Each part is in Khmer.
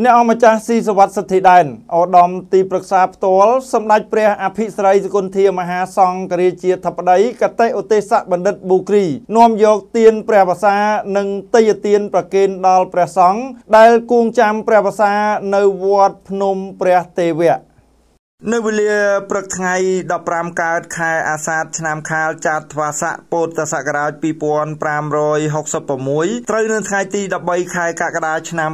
អ្នកអង្គម្ចាស់ស៊ីសវត្តសិទ្ធិដែនឧត្តមទីប្រឹក្សាផ្ទាល់សម្ដេចព្រះអភិសិរីសគុណធាមហាសង្ឃរាជាធិបតីកតេឧទេសបណ្ឌិតប៊ូគ្រីនាំយកទានព្រះវសានិងតេយទានប្រគេនដល់ព្រះសង្ឃដែលគួងចាំព្រះវសានៅវត្តភ្នំព្រះទេវៈ នៅវេលាព្រឹកថ្ងៃ15កើតខែអាសាឍឆ្នាំខាលចាតធ្វាស័កពុទ្ធសករាជ2566ត្រូវនៅថ្ងៃទី13ខែកក្កដាឆ្នាំ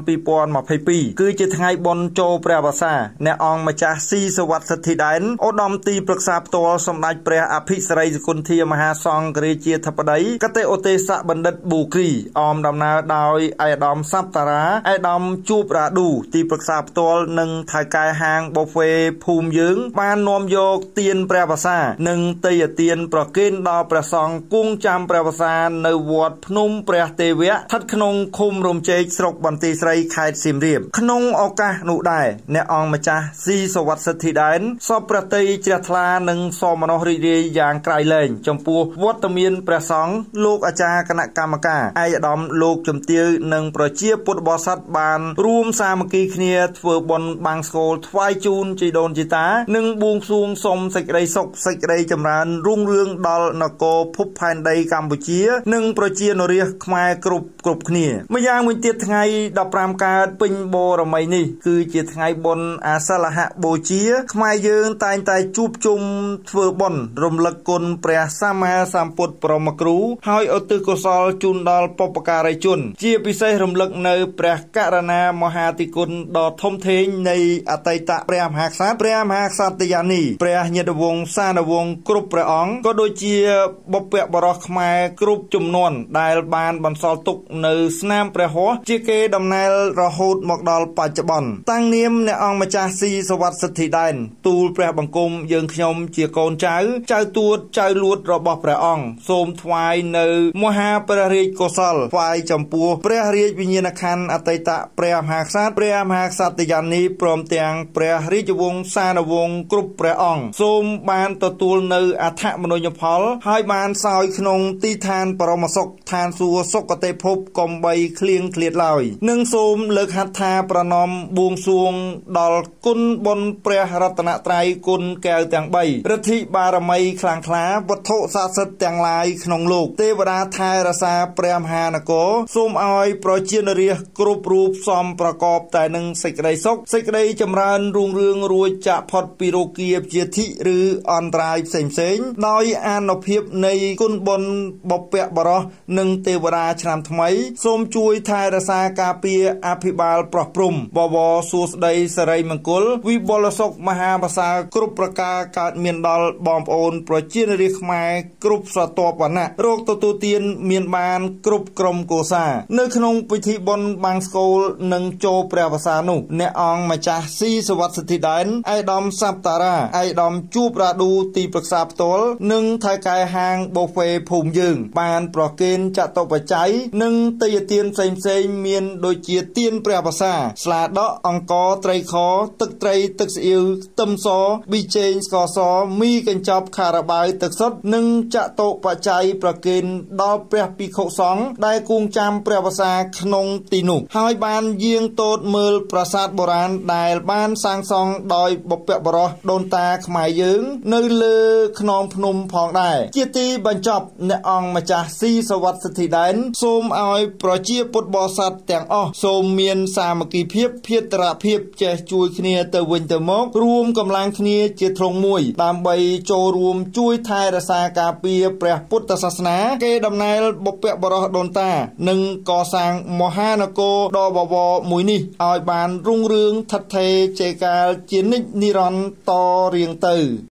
2022គឺជាថ្ងៃបុណ្យចូលព្រះវស្សាអ្នកអង្គម្ចាស់ស៊ីសវត្តសិទ្ធិដែនឧត្តមទីប្រឹក្សាផ្ទាល់សម្ដេចព្រះអភិសិរីសគុណធាមហាសង្ឃរាជាធិបតីកតេឧទេសៈបណ្ឌិតប៊ូគ្រីអមដំណើរដោយឯកឧត្តមសັບតារាឯកឧត្តមជួបរ៉ាឌូទីប្រឹក្សាផ្ទាល់និងថៅកែហាងបូហ្វេភូមិយើង បាននាំយកទៀនព្រះវសានិងតេយទៀនប្រគេនដល់ព្រះសង្ឃគង់ចាំព្រះវសានៅវត្តភ្នំព្រះទេវៈស្ថិតក្នុងឃុំរំជែកស្រុកបន្ទាយស្រីខេត្តសៀមរាបក្នុងឱកាសនោះដែរអ្នកអង្គម្ចាស់ស៊ីសវត្តសិទ្ធិដែនសពប្រតិជ្រះថ្លានិងសមនស្សរីករាយយ៉ាងក្រៃលែងចំពោះវត្តមានព្រះសង្ឃលោកអាចារ្យគណៈកម្មការឯកឧត្តមលោកជំទាវនិងប្រជាពុទ្ធបរិស័ទបាន រួមសាមគ្គីគ្នាធ្វើបុណ្យបាំងស្កូលថ្វាយជូនជីដូនជីតានិងបួងសួងសុំសេចក្តីសុខសេចក្តីចម្រើនរុងរឿងដល់នគរភពផែនដីកម្ពុជា និងប្រជានរាជខ្មែរគ្រប់គ្រប់គ្នាម្យ៉ាងវិញទៀតថ្ងៃ15កើតពេញបូរមីនេះ គឺជាថ្ងៃបុណ្យអាសាឡហបូជា ខ្មែរយើងតែងតែជួបជុំធ្វើបុណ្យរំលឹកគុណព្រះសម្មាសម្ពុទ្ធបរមគ្រូ ហើយឧទ្ទិសកុសលជូនដល់បុព្វការីជន ជាពិសេសរំលឹកនៅព្រះករណាមហាទិគុណដ៏ធំធេងនៃអតីតព្រះមហាក្សត្រព្រះមហាក្សត្រយានីព្រះញាតិវង្សសានវង្សគ្រប់ព្រះអង្គក៏ដូចជាបុព្វបុរសខ្មែរគ្រប់ចំនួនដែលបានបន្សល់ទុកនៅស្នាមព្រះហស្ថជាគេដំណើររហូតមកដល់បច្ចុប្បន្នតាំងនាមអ្នកអង្គម្ចាស់ស៊ីសវត្តសិទ្ធិដែនទូលព្រះបង្គំយើងខ្ញុំជាកូនចៅចៅទួតចៅលួតរបស់ព្រះអង្គសូមថ្វាយនៅមហាព្រះរាជកុសលថ្វាយចំពោះព្រះរាជវិញ្ញាណក្ខន្ធអតីតព្រះមហាក្សត្រព្រះមហាក្សត្រយានីព្រមទាំងព្រះរាជវង្សសានវង្សគ្រប់ព្រះអង្គសូមបានទទួលនៅអដ្ឋមនុញ្ញផល ហើយបានសោយក្នុងទីឋានបរមសុខឋានសួគ៌សុគតិភពកំបីឃ្លៀងឃ្លាតឡើយនិងសូមលើកហត្ថាប្រណម្យបួងសួងដល់គុណបុណ្យព្រះរតនត្រ័យគុណកែវទាំង3រិទ្ធិបារមីខ្លាំងក្លាវត្ថុស័ក្តិសិទ្ធិទាំងឡាយក្នុងលោកទេវតាថែរក្សាព្រះមហានគរសូមឲ្យប្រជានរាជគ្រប់រូបសំប្រកបតែនឹងសេចក្តីសុខសេចក្តីចម្រើនរុងរឿងរួចចាក់ផុតពីរោគាជាធិឬអន្តរាយផ្សេងផ្សេងដោយអានុភាពនៃគុណបុណ្យបព្វបរោះនិងទេវតាឆ្នាំថ្មី សូមជួយថែរក្សាការពារអភិបាលប្រោះព្រំបវរសួស្តីសិរីមង្គល វិបុលសុខមហាភាសាគ្រប់ប្រការកើតមានដល់បងប្អូន ប្រជារាស្ត្រខ្មែរគ្រប់ស្រទាប់វណ្ណៈរោគទទួលទានមានបានគ្រប់ក្រុមកុសានៅក្នុងពិធីបុណ្យបាំងស្កូលនិងចូលព្រះវស្សានោះអ្នកអង្គម្ចាស់ស៊ីសវត្តសិទ្ធិដែនឯកឧត្តមសັບតារាឯកឧត្តមជួបរ៉ាឌូទីប្រឹក្សាផ្ទាល់និងថៅកែហាងបូហ្វេភូមិយើង បានប្រគេនចតុបច្ច័យនិងទេយទានផ្សេងផ្សេងមានដូចជាទានព្រះវសា ស្លាដកអង្ករត្រីខទឹកត្រីទឹកស្អៀវខ្ទឹមសប៊ីចេងស្ករសមីកញ្ចប់ខារាបាវទឹកសុទ្ធនិងចតុបច្ច័យប្រគេនដល់ព្រះភិក្ខុសង្ឃដែលគង់ចាំព្រះវសាក្នុងទីនោះហើយបានយាងតូតមើលប្រាសាទបុរាណដែលបានសាងសង់ដោយបុព្វបុរសដូនតាខ្មែរយើង នៅលើខ្នងភ្នំផងដែរជាទីបញ្ចប់អ្នកអង្គម្ចាស់ស៊ីសវត្តសិទ្ធិដែនសូមឲ្យប្រជាពុទ្ធបរិស័ទទាំងអស់សូមមានសាមគ្គីភាពភេត្រភាពចេះជួយគ្នាទៅវិញទៅមក រួមកម្លាំងគ្នាជាធ្លុងមួយ ដើម្បីចូលរួមជួយថែរក្សាការពារព្រះពុទ្ធសាសនា គេដំណើរបុព្វបុរសដូនតា និងកសាងមហានគរដ៏បវរមួយនេះឲ្យបានរុងរឿងថិតថេរជេកាលជានិច្ចនិរន្តរ៍តរៀងទៅ